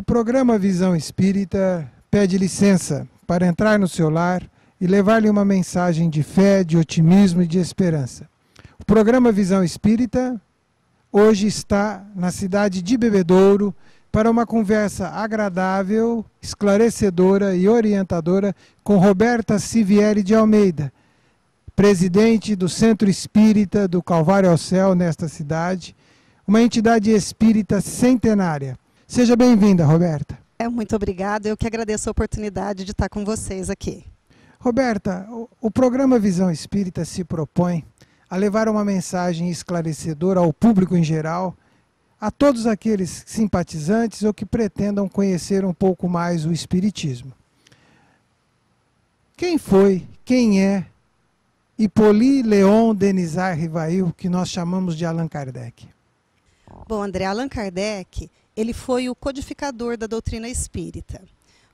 O programa Visão Espírita pede licença para entrar no seu lar e levar-lhe uma mensagem de fé, de otimismo e de esperança. O programa Visão Espírita hoje está na cidade de Bebedouro para uma conversa agradável, esclarecedora e orientadora com Roberta Sivieri de Almeida, presidente do Centro Espírita do Calvário ao Céu nesta cidade, uma entidade espírita centenária. Seja bem-vinda, Roberta. É, muito obrigada. Eu que agradeço a oportunidade de estar com vocês aqui. Roberta, o, o programa Visão Espírita se propõe a levar uma mensagem esclarecedora ao público em geral, a todos aqueles simpatizantes ou que pretendam conhecer um pouco mais o Espiritismo. Quem foi, quem é Hippolyte Leon Denisard Rivail, que nós chamamos de Allan Kardec? Bom, André, Allan Kardec ele foi o codificador da doutrina espírita.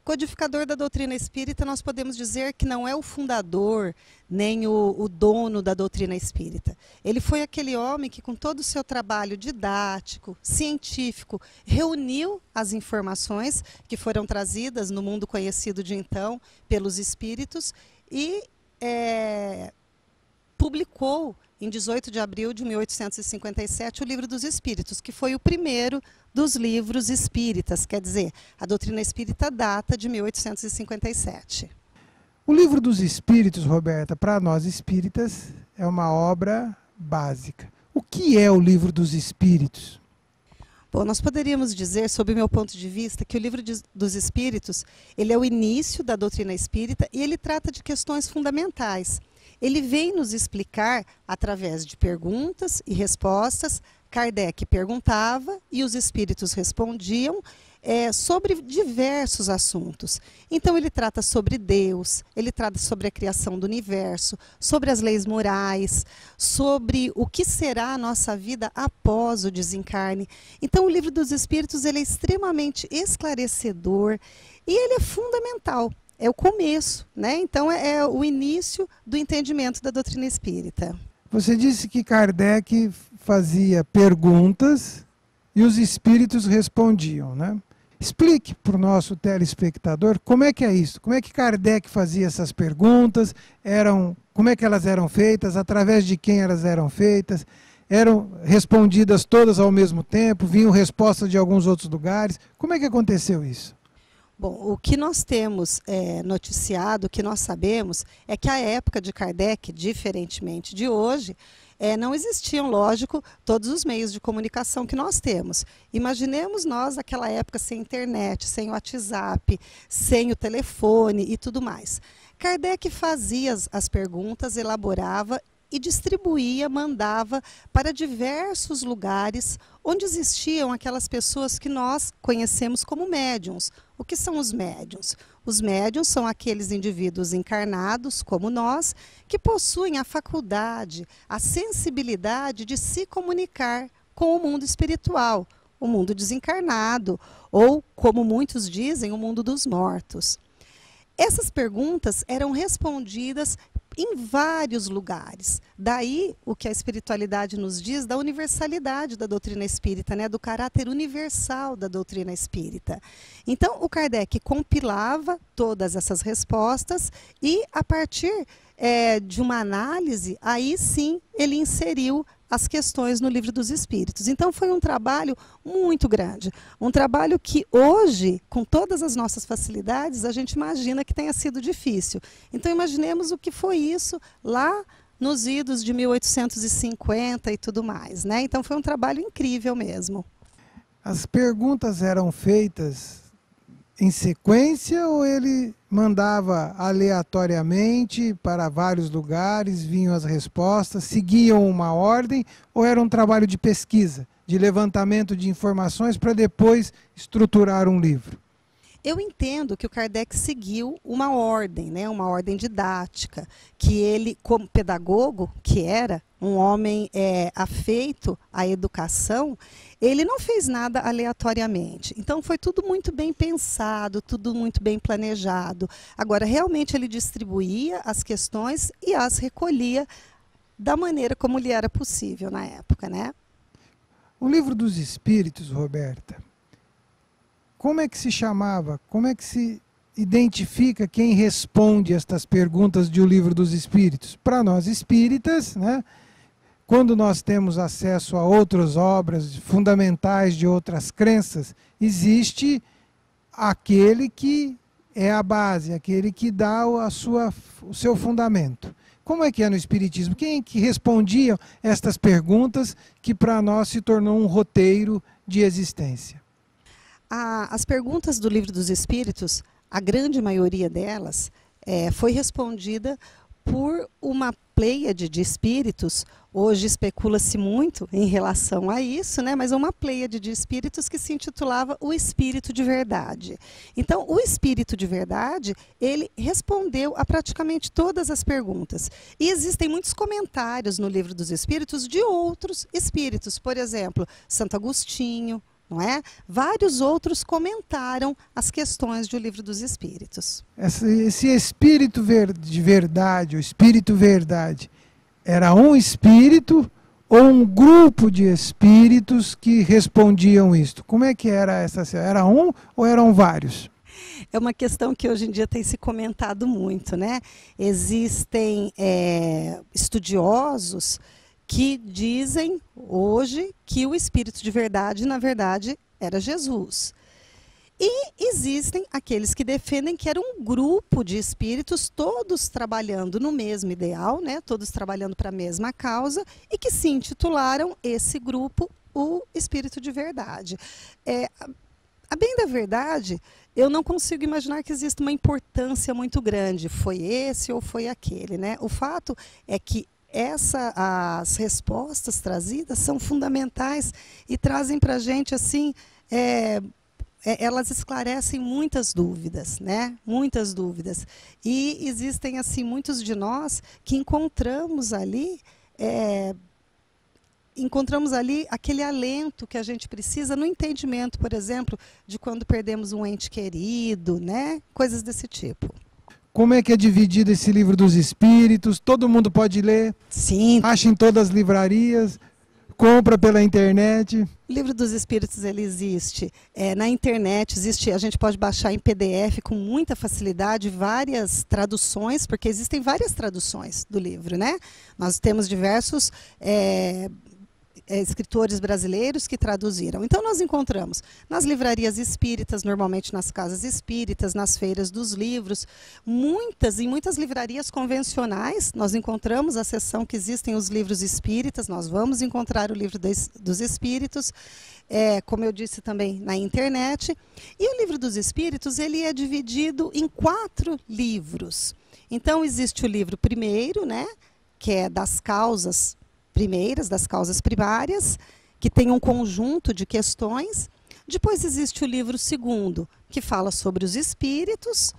Codificador da doutrina espírita, nós podemos dizer que não é o fundador nem o, o, dono da doutrina espírita. Ele foi aquele homem que, com todo o seu trabalho didático, científico, reuniu as informações que foram trazidas no mundo conhecido de então pelos espíritos e é, publicou em 18 de abril de 1857 o Livro dos Espíritos, que foi o primeiro dos livros espíritas, quer dizer, a doutrina espírita data de 1857. O Livro dos Espíritos, Roberta, para nós espíritas, é uma obra básica. O que é o Livro dos Espíritos? Bom, nós poderíamos dizer, sob o meu ponto de vista, que o Livro de, dos Espíritos ele é o início da doutrina espírita e ele trata de questões fundamentais. Ele vem nos explicar, através de perguntas e respostas, Kardec perguntava e os espíritos respondiam é, sobre diversos assuntos. Então, ele trata sobre Deus, ele trata sobre a criação do universo, sobre as leis morais, sobre o que será a nossa vida após o desencarne. Então, o livro dos Espíritos ele é extremamente esclarecedor e ele é fundamental. É o começo, né? Então, é, é o início do entendimento da doutrina espírita. Você disse que Kardec fazia perguntas e os espíritos respondiam, né? Explique para o nosso telespectador como é que é isso, como é que Kardec fazia essas perguntas, eram, como é que elas eram feitas, através de quem elas eram feitas, eram respondidas todas ao mesmo tempo, vinham respostas de alguns outros lugares. Como é que aconteceu isso? Bom, o que nós temos é, noticiado, o que nós sabemos, é que a época de Kardec, diferentemente de hoje, é, não existiam, lógico, todos os meios de comunicação que nós temos. Imaginemos nós naquela época sem internet, sem WhatsApp, sem o telefone e tudo mais. Kardec fazia as perguntas, elaborava e distribuía, mandava para diversos lugares onde existiam aquelas pessoas que nós conhecemos como médiums. O que são os médiums? Os médiums são aqueles indivíduos encarnados, como nós, que possuem a faculdade, a sensibilidade de se comunicar com o mundo espiritual, o mundo desencarnado, ou, como muitos dizem, o mundo dos mortos. Essas perguntas eram respondidas em vários lugares. Daí o que a espiritualidade nos diz da universalidade da doutrina espírita, né, do caráter universal da doutrina espírita. Então, o Kardec compilava todas essas respostas e, a partir é, de uma análise, aí sim ele inseriu as questões no livro dos espíritos. Então foi um trabalho muito grande, um trabalho que hoje, com todas as nossas facilidades, a gente imagina que tenha sido difícil. Então imaginemos o que foi isso lá nos idos de 1850 e tudo mais, né? Então foi um trabalho incrível mesmo. As perguntas eram feitas em sequência ou ele mandava aleatoriamente para vários lugares, vinham as respostas, seguiam uma ordem ou era um trabalho de pesquisa, de levantamento de informações para depois estruturar um livro? Eu entendo que o Kardec seguiu uma ordem, né, uma ordem didática, que ele, como pedagogo que era, um homem é, afeito à educação, ele não fez nada aleatoriamente. Então foi tudo muito bem pensado, tudo muito bem planejado. Agora, realmente ele distribuía as questões e as recolhia da maneira como lhe era possível na época, né? O livro dos Espíritos, Roberta, como é que se chamava? Como é que se identifica quem responde estas perguntas de O Livro dos Espíritos? Para nós espíritas, né? quando nós temos acesso a outras obras fundamentais de outras crenças, existe aquele que é a base, aquele que dá a sua, o seu fundamento. Como é que é no Espiritismo? Quem é que respondia estas perguntas que para nós se tornou um roteiro de existência? As perguntas do Livro dos Espíritos, a grande maioria delas, é, foi respondida por uma pleiade de espíritos. Hoje especula-se muito em relação a isso, né? mas uma pleiade de espíritos que se intitulava o Espírito de Verdade. Então, o Espírito de Verdade, ele respondeu a praticamente todas as perguntas. E existem muitos comentários no Livro dos Espíritos de outros espíritos. Por exemplo, Santo Agostinho, não é? Vários outros comentaram as questões do livro dos Espíritos. Esse, espírito de verdade, o espírito verdade, era um espírito ou um grupo de espíritos que respondiam isto? Como é que era essa? Era um ou eram vários? É uma questão que hoje em dia tem se comentado muito, né? Existem é, estudiosos que dizem hoje que o Espírito de verdade, na verdade, era Jesus. E existem aqueles que defendem que era um grupo de espíritos, todos trabalhando no mesmo ideal, né? todos trabalhando para a mesma causa, e que se intitularam esse grupo o Espírito de Verdade. É, a bem da verdade, eu não consigo imaginar que exista uma importância muito grande. Foi esse ou foi aquele, né? O fato é que essa, as respostas trazidas são fundamentais e trazem para a gente assim é, é, elas esclarecem muitas dúvidas, né? Muitas dúvidas. E existem assim muitos de nós que encontramos ali é, encontramos ali aquele alento que a gente precisa no entendimento, por exemplo, de quando perdemos um ente querido, né? Coisas desse tipo. Como é que é dividido esse livro dos espíritos? Todo mundo pode ler? Sim. Acha em todas as livrarias? Compra pela internet? O livro dos espíritos ele existe é, na internet, existe, a gente pode baixar em PDF com muita facilidade várias traduções, porque existem várias traduções do livro, né? Nós temos diversos é, é, escritores brasileiros que traduziram. Então, nós encontramos nas livrarias espíritas, normalmente nas casas espíritas, nas feiras dos livros, muitas, em muitas livrarias convencionais, nós encontramos a seção que existem os livros espíritas, nós vamos encontrar o livro dos, dos espíritos, é, como eu disse também na internet. E o livro dos espíritos, ele é dividido em quatro livros. Então, existe o livro primeiro, né, que é das causas primeiras, das causas primárias, que tem um conjunto de questões. Depois existe o livro segundo, que fala sobre os espíritos,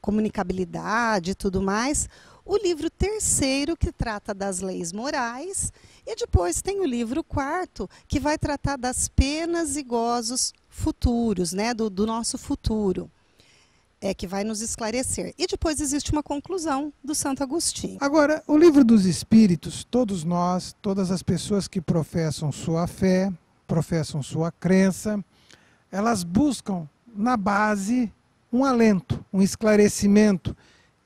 comunicabilidade e tudo mais. O livro terceiro, que trata das leis morais. E depois tem o livro quarto, que vai tratar das penas e gozos futuros, né, do, do nosso futuro é que vai nos esclarecer. E depois existe uma conclusão do Santo Agostinho. Agora, o livro dos Espíritos, todos nós, todas as pessoas que professam sua fé, professam sua crença, elas buscam na base um alento, um esclarecimento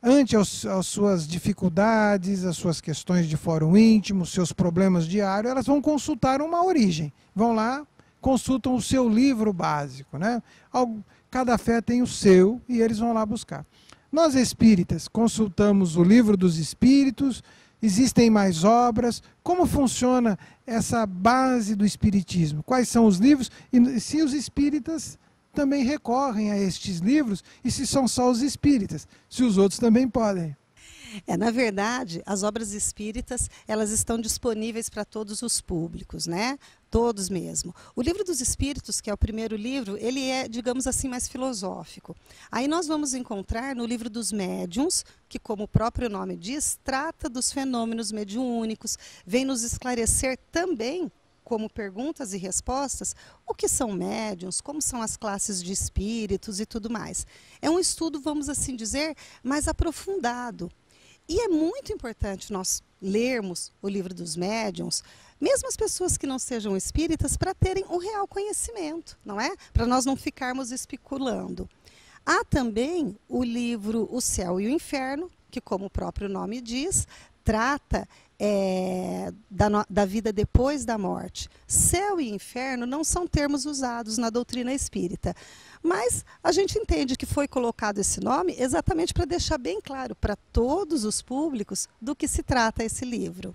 ante as, as suas dificuldades, as suas questões de fórum íntimo, seus problemas diários, elas vão consultar uma origem. Vão lá, consultam o seu livro básico, né? Cada fé tem o seu e eles vão lá buscar. Nós espíritas consultamos o livro dos espíritos, existem mais obras. Como funciona essa base do espiritismo? Quais são os livros? E se os espíritas também recorrem a estes livros e se são só os espíritas, se os outros também podem. É, na verdade, as obras espíritas, elas estão disponíveis para todos os públicos, né? Todos mesmo. O livro dos espíritos, que é o primeiro livro, ele é, digamos assim, mais filosófico. Aí nós vamos encontrar no livro dos médiuns, que como o próprio nome diz, trata dos fenômenos mediúnicos, vem nos esclarecer também como perguntas e respostas, o que são médiums, como são as classes de espíritos e tudo mais. É um estudo, vamos assim dizer, mais aprofundado. E é muito importante nós lermos o livro dos médiuns, mesmo as pessoas que não sejam espíritas, para terem um real conhecimento, não é? Para nós não ficarmos especulando. Há também o livro O Céu e o Inferno, que, como o próprio nome diz, trata é, da, da, vida depois da morte. Céu e inferno não são termos usados na doutrina espírita, mas a gente entende que foi colocado esse nome exatamente para deixar bem claro para todos os públicos do que se trata esse livro.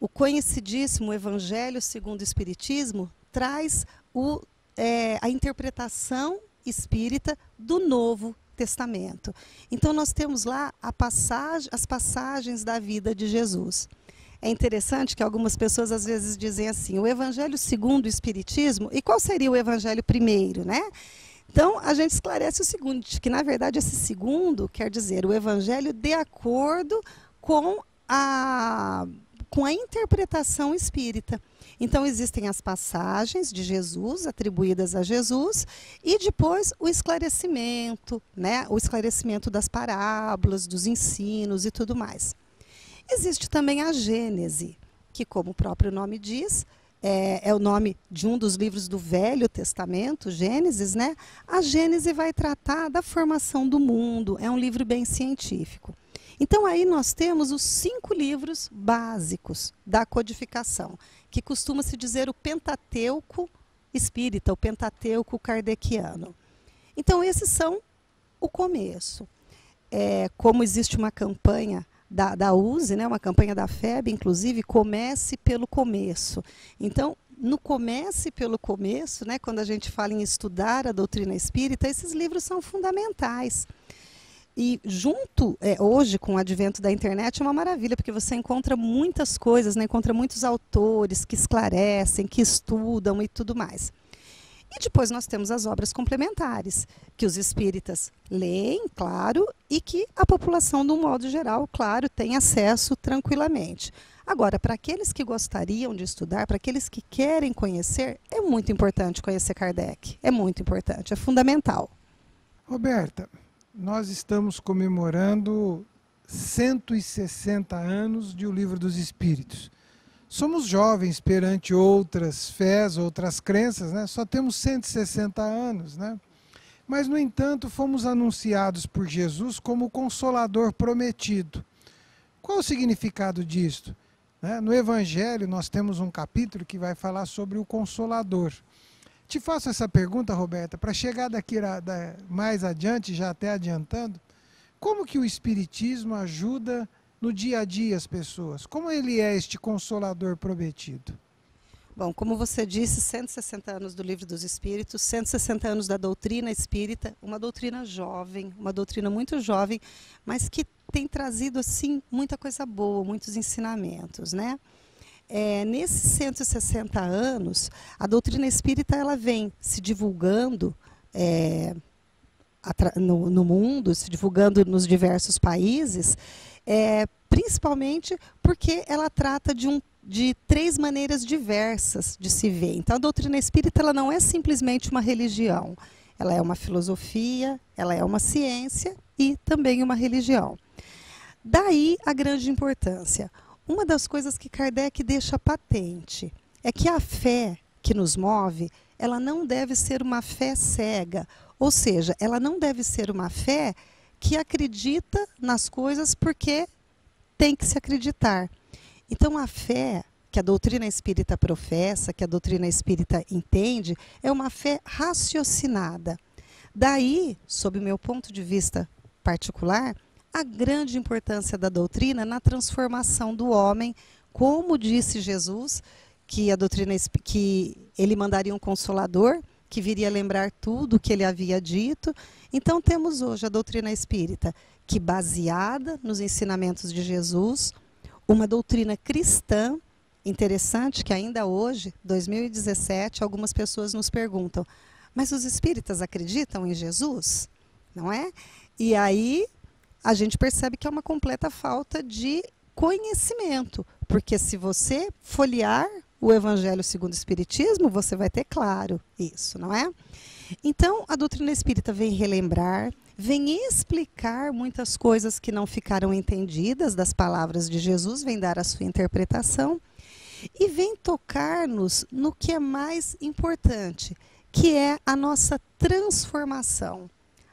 O conhecidíssimo Evangelho segundo o Espiritismo traz o, é, a interpretação espírita do Novo Testamento. Então nós temos lá passagem, as passagens da vida de Jesus. É interessante que algumas pessoas às vezes dizem assim: o Evangelho segundo o Espiritismo, e qual seria o Evangelho primeiro, né? Então, a gente esclarece o seguinte, que na verdade esse segundo quer dizer o evangelho de acordo com a com a interpretação espírita. Então, existem as passagens de Jesus, atribuídas a Jesus, e depois o esclarecimento, né? o esclarecimento das parábolas, dos ensinos e tudo mais. Existe também a Gênese, que, como o próprio nome diz, é, é, o nome de um dos livros do Velho Testamento, Gênesis, né? A Gênese vai tratar da formação do mundo, é um livro bem científico. Então aí nós temos os cinco livros básicos da codificação, que costuma se dizer o Pentateuco espírita, o Pentateuco kardeciano. Então esses são o começo. É, como existe uma campanha da, da USE, né, uma campanha da FEB, inclusive, comece pelo começo. Então, no comece pelo começo, né, quando a gente fala em estudar a doutrina espírita, esses livros são fundamentais. E junto, é, hoje, com o advento da internet, é uma maravilha, porque você encontra muitas coisas, né? encontra muitos autores que esclarecem, que estudam e tudo mais. E depois nós temos as obras complementares, que os espíritas leem, claro, e que a população, de um modo geral, claro, tem acesso tranquilamente. Agora, para aqueles que gostariam de estudar, para aqueles que querem conhecer, é muito importante conhecer Kardec. É muito importante, é fundamental. Roberta, nós estamos comemorando 160 anos de O Livro dos Espíritos. Somos jovens perante outras fés, outras crenças, né? só temos 160 anos. Né? Mas, no entanto, fomos anunciados por Jesus como o Consolador prometido. Qual o significado disto? Né? No Evangelho, nós temos um capítulo que vai falar sobre o Consolador. Te faço essa pergunta, Roberta, para chegar daqui mais adiante, já até adiantando, como que o Espiritismo ajuda no dia a dia as pessoas? Como ele é este consolador prometido? Bom, como você disse, 160 anos do Livro dos Espíritos, 160 anos da doutrina espírita, uma doutrina jovem, uma doutrina muito jovem, mas que tem trazido assim muita coisa boa, muitos ensinamentos, né? É, nesses 160 anos, a doutrina espírita ela vem se divulgando é, no, no, mundo, se divulgando nos diversos países, é, principalmente porque ela trata de, um, de três maneiras diversas de se ver. Então, a doutrina espírita ela não é simplesmente uma religião, ela é uma filosofia, ela é uma ciência e também uma religião. Daí a grande importância. Uma das coisas que Kardec deixa patente é que a fé que nos move, ela não deve ser uma fé cega, ou seja, ela não deve ser uma fé que acredita nas coisas porque tem que se acreditar. Então a fé que a doutrina espírita professa, que a doutrina espírita entende, é uma fé raciocinada. Daí, sob o meu ponto de vista particular, a grande importância da doutrina na transformação do homem, como disse Jesus, que a doutrina que ele mandaria um consolador que viria lembrar tudo o que ele havia dito. Então temos hoje a doutrina espírita, que baseada nos ensinamentos de Jesus, uma doutrina cristã interessante que ainda hoje, 2017, algumas pessoas nos perguntam: "Mas os espíritas acreditam em Jesus?" Não é? E aí a gente percebe que é uma completa falta de conhecimento. Porque se você folhear o Evangelho segundo o Espiritismo, você vai ter claro isso, não é? Então, a doutrina espírita vem relembrar, vem explicar muitas coisas que não ficaram entendidas das palavras de Jesus, vem dar a sua interpretação e vem tocar-nos no que é mais importante, que é a nossa transformação.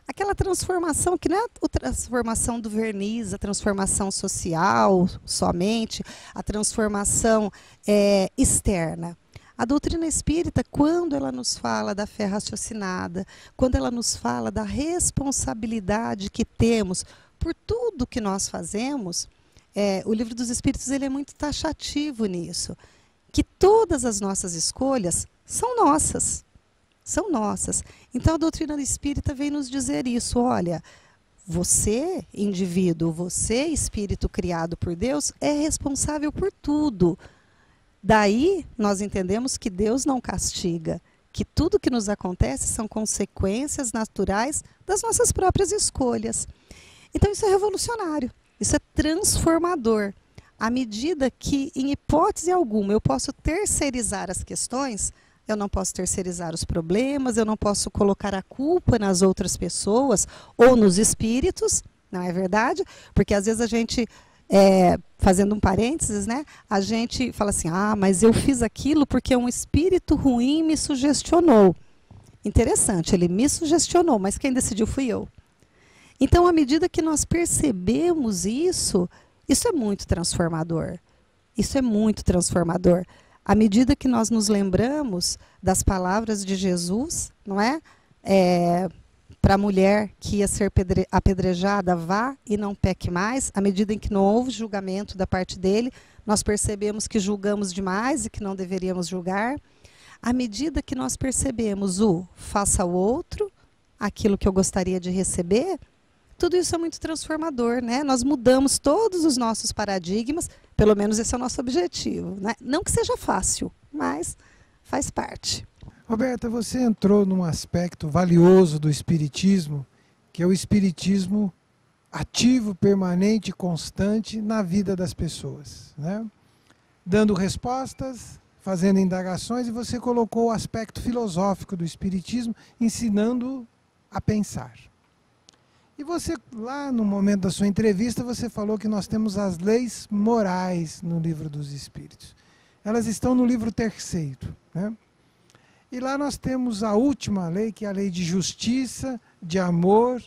Aquela transformação que não é a transformação do verniz, a transformação social somente, a transformação é, externa. A doutrina espírita, quando ela nos fala da fé raciocinada, quando ela nos fala da responsabilidade que temos por tudo que nós fazemos, é, o livro dos Espíritos ele é muito taxativo nisso, que todas as nossas escolhas são nossas são nossas. Então a doutrina espírita vem nos dizer isso, olha, você, indivíduo, você, espírito criado por Deus, é responsável por tudo. Daí nós entendemos que Deus não castiga, que tudo que nos acontece são consequências naturais das nossas próprias escolhas. Então isso é revolucionário, isso é transformador. À medida que, em hipótese alguma, eu posso terceirizar as questões, eu não posso terceirizar os problemas, eu não posso colocar a culpa nas outras pessoas ou nos espíritos, não é verdade? Porque às vezes a gente, é, fazendo um parênteses, né, a gente fala assim: ah, mas eu fiz aquilo porque um espírito ruim me sugestionou. Interessante, ele me sugestionou, mas quem decidiu fui eu. Então, à medida que nós percebemos isso, isso é muito transformador. Isso é muito transformador. À medida que nós nos lembramos das palavras de Jesus, não é? é para a mulher que ia ser apedrejada, vá e não peque mais. À medida em que não houve julgamento da parte dele, nós percebemos que julgamos demais e que não deveríamos julgar. À medida que nós percebemos o faça ao outro aquilo que eu gostaria de receber, tudo isso é muito transformador, né? Nós mudamos todos os nossos paradigmas, pelo menos esse é o nosso objetivo, né? Não que seja fácil, mas faz parte. Roberta, você entrou num aspecto valioso do espiritismo, que é o espiritismo ativo, permanente constante na vida das pessoas, né? Dando respostas, fazendo indagações e você colocou o aspecto filosófico do espiritismo, ensinando a pensar. E você, lá no momento da sua entrevista, você falou que nós temos as leis morais no livro dos Espíritos. Elas estão no livro terceiro. Né? E lá nós temos a última lei, que é a lei de justiça, de amor,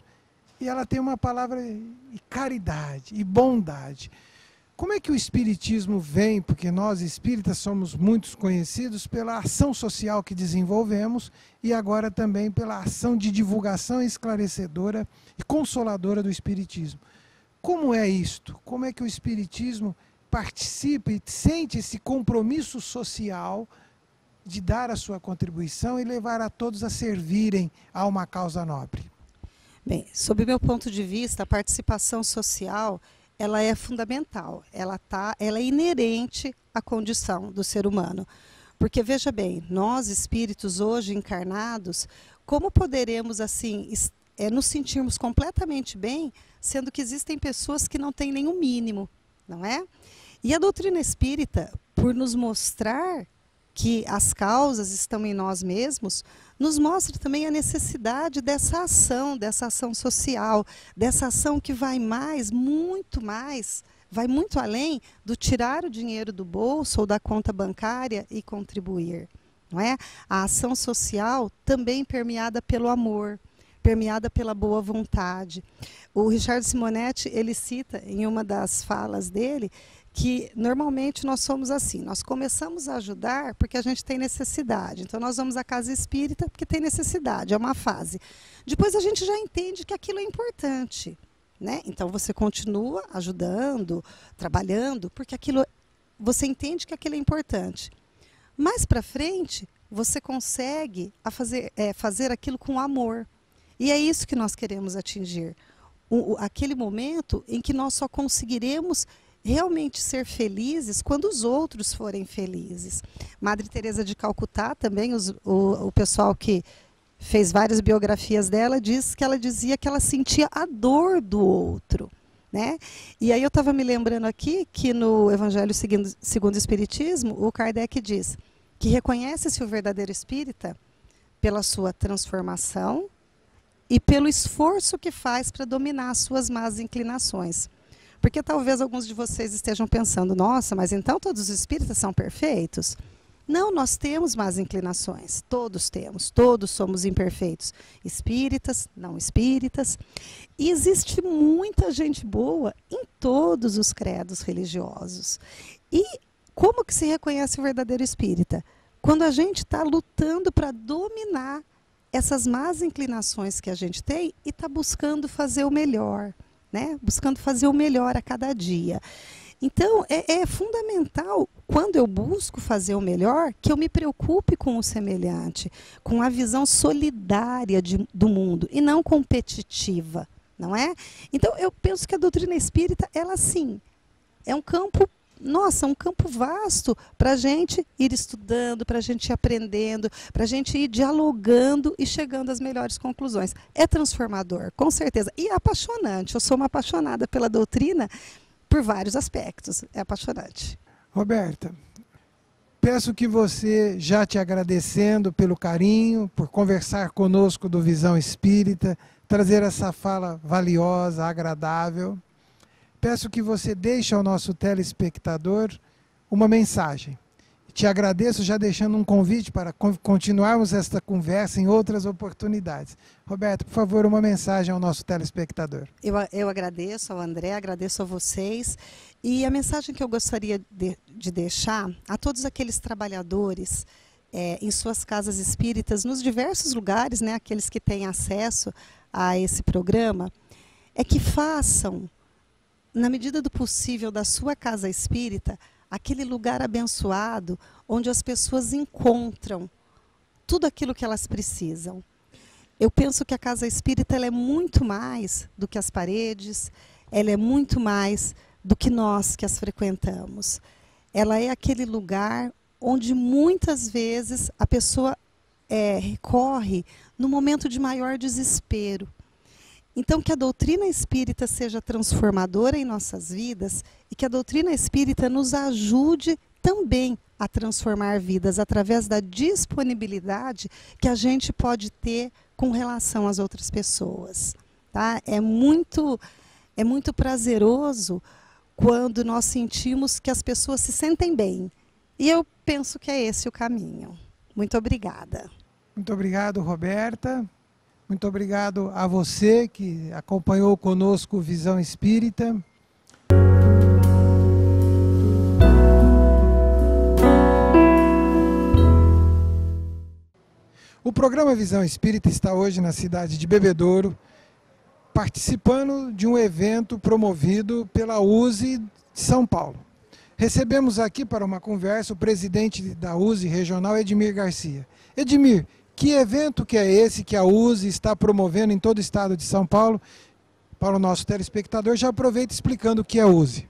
e ela tem uma palavra de caridade e bondade. Como é que o Espiritismo vem? Porque nós espíritas somos muito conhecidos pela ação social que desenvolvemos e agora também pela ação de divulgação esclarecedora e consoladora do Espiritismo. Como é isto? Como é que o Espiritismo participa e sente esse compromisso social de dar a sua contribuição e levar a todos a servirem a uma causa nobre? Bem, sob meu ponto de vista, a participação social ela é fundamental, ela, tá, ela é inerente à condição do ser humano. Porque, veja bem, nós espíritos hoje encarnados, como poderemos assim é, nos sentirmos completamente bem, sendo que existem pessoas que não têm nenhum mínimo, não é? E a doutrina espírita, por nos mostrar que as causas estão em nós mesmos, nos mostra também a necessidade dessa ação, dessa ação social, dessa ação que vai mais, muito mais, vai muito além do tirar o dinheiro do bolso ou da conta bancária e contribuir. Não é? A ação social também permeada pelo amor, permeada pela boa vontade. O Richard Simonetti, ele cita em uma das falas dele que normalmente nós somos assim, nós começamos a ajudar porque a gente tem necessidade. Então nós vamos à casa espírita porque tem necessidade, é uma fase. Depois a gente já entende que aquilo é importante, né? Então você continua ajudando, trabalhando, porque aquilo você entende que aquilo é importante. Mais para frente, você consegue a fazer, é, fazer aquilo com amor. E é isso que nós queremos atingir. O, aquele momento em que nós só conseguiremos realmente ser felizes quando os outros forem felizes. Madre Teresa de Calcutá também, os, o, o pessoal que fez várias biografias dela diz que ela dizia que ela sentia a dor do outro. Né? E aí eu estava me lembrando aqui que no Evangelho segundo, segundo o Espiritismo, o Kardec diz que reconhece-se o verdadeiro espírita pela sua transformação e pelo esforço que faz para dominar as suas más inclinações. Porque talvez alguns de vocês estejam pensando, nossa, mas então todos os espíritas são perfeitos? Não, nós temos más inclinações, todos temos, todos somos imperfeitos, espíritas, não espíritas. E existe muita gente boa em todos os credos religiosos. E como que se reconhece o verdadeiro espírita? Quando a gente está lutando para dominar essas más inclinações que a gente tem e está buscando fazer o melhor, né? buscando fazer o melhor a cada dia. Então, é, é, fundamental, quando eu busco fazer o melhor, que eu me preocupe com o semelhante, com a visão solidária de, do mundo e não competitiva, não é? Então, eu penso que a doutrina espírita, ela sim, é um campo nossa, um campo vasto para a gente ir estudando, para a gente ir aprendendo, para a gente ir dialogando e chegando às melhores conclusões. É transformador, com certeza. E é apaixonante. Eu sou uma apaixonada pela doutrina por vários aspectos. É apaixonante. Roberta, peço que você, já te agradecendo pelo carinho, por conversar conosco do Visão Espírita, trazer essa fala valiosa, agradável, peço que você deixe ao nosso telespectador uma mensagem. Te agradeço já deixando um convite para continuarmos esta conversa em outras oportunidades. Roberto, por favor, uma mensagem ao nosso telespectador. Eu, eu agradeço ao André, agradeço a vocês. E a mensagem que eu gostaria de, de deixar a todos aqueles trabalhadores é, em suas casas espíritas, nos diversos lugares, né, aqueles que têm acesso a esse programa, é que façam, na medida do possível, da sua casa espírita, aquele lugar abençoado onde as pessoas encontram tudo aquilo que elas precisam. Eu penso que a casa espírita é muito mais do que as paredes, ela é muito mais do que nós que as frequentamos. Ela é aquele lugar onde muitas vezes a pessoa é, recorre no momento de maior desespero. Então, que a doutrina espírita seja transformadora em nossas vidas e que a doutrina espírita nos ajude também a transformar vidas através da disponibilidade que a gente pode ter com relação às outras pessoas. Tá? É muito é muito prazeroso quando nós sentimos que as pessoas se sentem bem. E eu penso que é esse o caminho. Muito obrigada. Muito obrigado, Roberta. Muito obrigado a você que acompanhou conosco Visão Espírita. O programa Visão Espírita está hoje na cidade de Bebedouro, participando de um evento promovido pela USE de São Paulo. Recebemos aqui para uma conversa o presidente da USE regional, Edmir Garcia. Edmir, que evento que é esse que a USE está promovendo em todo o estado de São Paulo? Para o nosso telespectador, já aproveita explicando o que é a USE.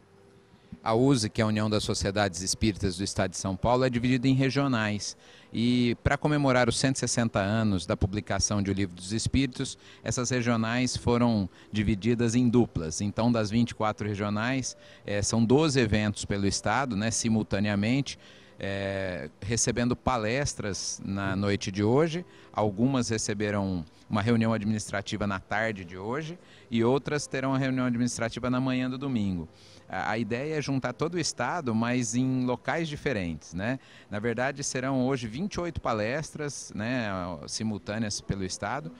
A USE, que é a União das Sociedades Espíritas do Estado de São Paulo, é dividida em regionais. E para comemorar os 160 anos da publicação de O Livro dos Espíritos, essas regionais foram divididas em duplas. Então, das 24 regionais, é, são 12 eventos pelo Estado, né, simultaneamente é, recebendo palestras na noite de hoje. Algumas receberam uma reunião administrativa na tarde de hoje e outras terão a reunião administrativa na manhã do domingo. A, a ideia é juntar todo o estado, mas em locais diferentes. Né? Na verdade, serão hoje 28 palestras né, simultâneas pelo estado.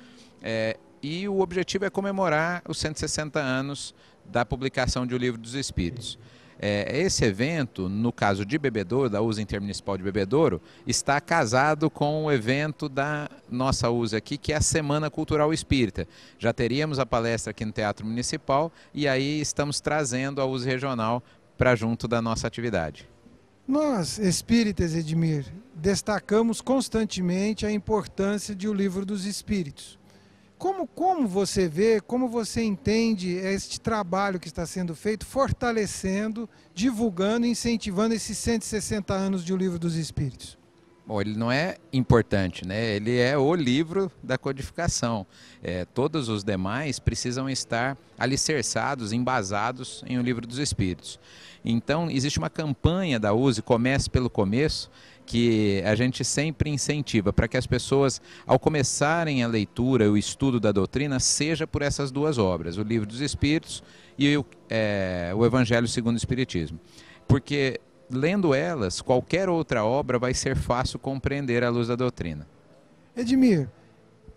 É, e o objetivo é comemorar os 160 anos da publicação de O Livro dos Espíritos. É, esse evento, no caso de Bebedouro, da USA Intermunicipal de Bebedouro, está casado com o evento da nossa USA aqui, que é a Semana Cultural Espírita. Já teríamos a palestra aqui no Teatro Municipal e aí estamos trazendo a USA Regional para junto da nossa atividade. Nós, espíritas, Edmir, destacamos constantemente a importância de O Livro dos Espíritos. Como, como você vê, como você entende este trabalho que está sendo feito, fortalecendo, divulgando incentivando esses 160 anos de O Livro dos Espíritos? Bom, ele não é importante, né? Ele é o livro da codificação. É, todos os demais precisam estar alicerçados, embasados em o livro dos Espíritos. Então, existe uma campanha da USE, comece pelo começo, que a gente sempre incentiva para que as pessoas, ao começarem a leitura, o estudo da doutrina, seja por essas duas obras, o Livro dos Espíritos e o, é, o Evangelho segundo o Espiritismo. Porque lendo elas, qualquer outra obra vai ser fácil compreender à luz da doutrina. Edmir,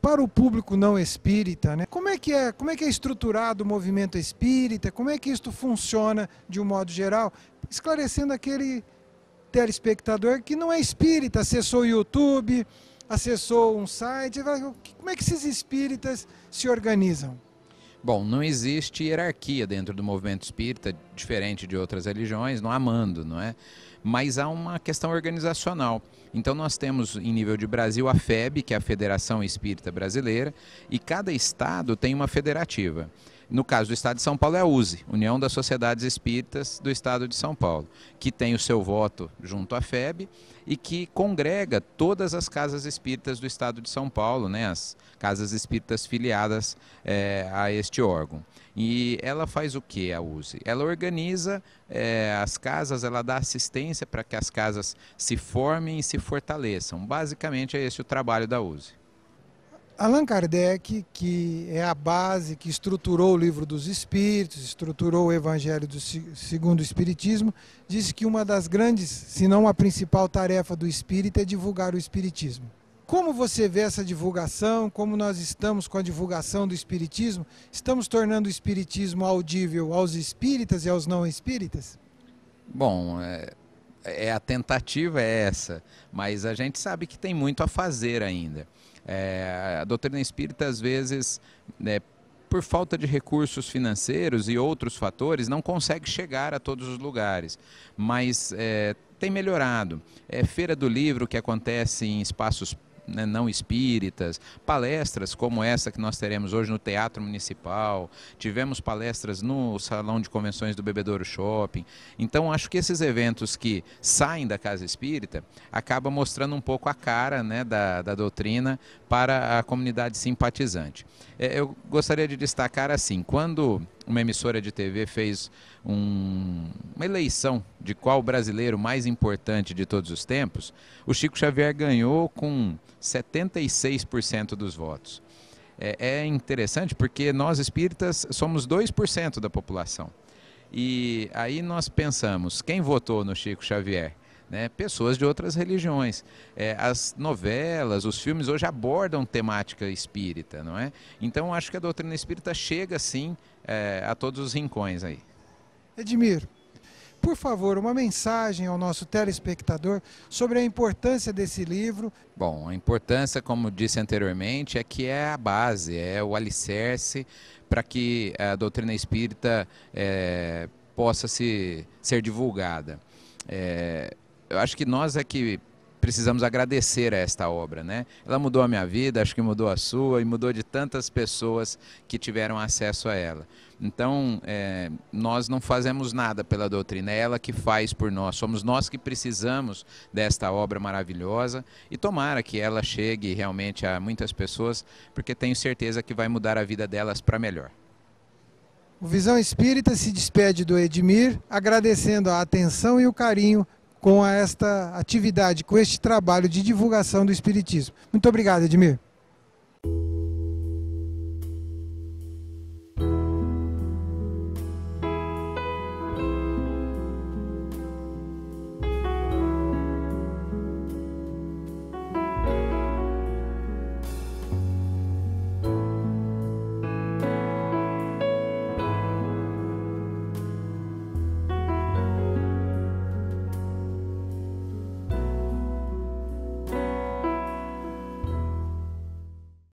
para o público não espírita, né, como, é que é, como é que é estruturado o movimento espírita? Como é que isto funciona de um modo geral? Esclarecendo aquele telespectador que não é espírita, acessou o YouTube, acessou um site, como é que esses espíritas se organizam? Bom, não existe hierarquia dentro do movimento espírita, diferente de outras religiões, não há mando, não é? Mas há uma questão organizacional. Então nós temos em nível de Brasil a FEB, que é a Federação Espírita Brasileira, e cada estado tem uma federativa. No caso do Estado de São Paulo é a USE, União das Sociedades Espíritas do Estado de São Paulo, que tem o seu voto junto à FEB e que congrega todas as casas espíritas do Estado de São Paulo, né, as casas espíritas filiadas é, a este órgão. E ela faz o que a USE? Ela organiza é, as casas, ela dá assistência para que as casas se formem e se fortaleçam. Basicamente é esse o trabalho da USE. Allan Kardec, que é a base que estruturou o livro dos Espíritos, estruturou o Evangelho do, segundo o Espiritismo, disse que uma das grandes, se não a principal tarefa do espírita é divulgar o Espiritismo. Como você vê essa divulgação? Como nós estamos com a divulgação do Espiritismo? Estamos tornando o Espiritismo audível aos espíritas e aos não espíritas? Bom, é, é a tentativa é essa, mas a gente sabe que tem muito a fazer ainda. É, a doutrina espírita, às vezes, né, por falta de recursos financeiros e outros fatores, não consegue chegar a todos os lugares. Mas é, tem melhorado. É Feira do Livro, que acontece em espaços né, não espíritas, palestras como essa que nós teremos hoje no Teatro Municipal, tivemos palestras no Salão de Convenções do Bebedouro Shopping. Então, acho que esses eventos que saem da Casa Espírita acabam mostrando um pouco a cara né, da, da doutrina para a comunidade simpatizante. É, eu gostaria de destacar assim, quando uma emissora de TV fez um, uma eleição de qual brasileiro mais importante de todos os tempos, o Chico Xavier ganhou com 76% dos votos. É, é interessante porque nós espíritas somos 2% da população. E aí nós pensamos, quem votou no Chico Xavier? Né, pessoas de outras religiões. É, as novelas, os filmes hoje abordam temática espírita, não é? Então acho que a doutrina espírita chega sim é, a todos os rincões aí. Edmir, por favor, uma mensagem ao nosso telespectador sobre a importância desse livro. Bom, a importância, como disse anteriormente, é que é a base, é o alicerce para que a doutrina espírita é, possa se, ser divulgada. É, eu acho que nós é que precisamos agradecer a esta obra, né? Ela mudou a minha vida, acho que mudou a sua e mudou de tantas pessoas que tiveram acesso a ela. Então, é, nós não fazemos nada pela doutrina, é ela que faz por nós. Somos nós que precisamos desta obra maravilhosa e tomara que ela chegue realmente a muitas pessoas, porque tenho certeza que vai mudar a vida delas para melhor. O Visão Espírita se despede do Edmir, agradecendo a atenção e o carinho com esta atividade, com este trabalho de divulgação do Espiritismo. Muito obrigado, Edmir.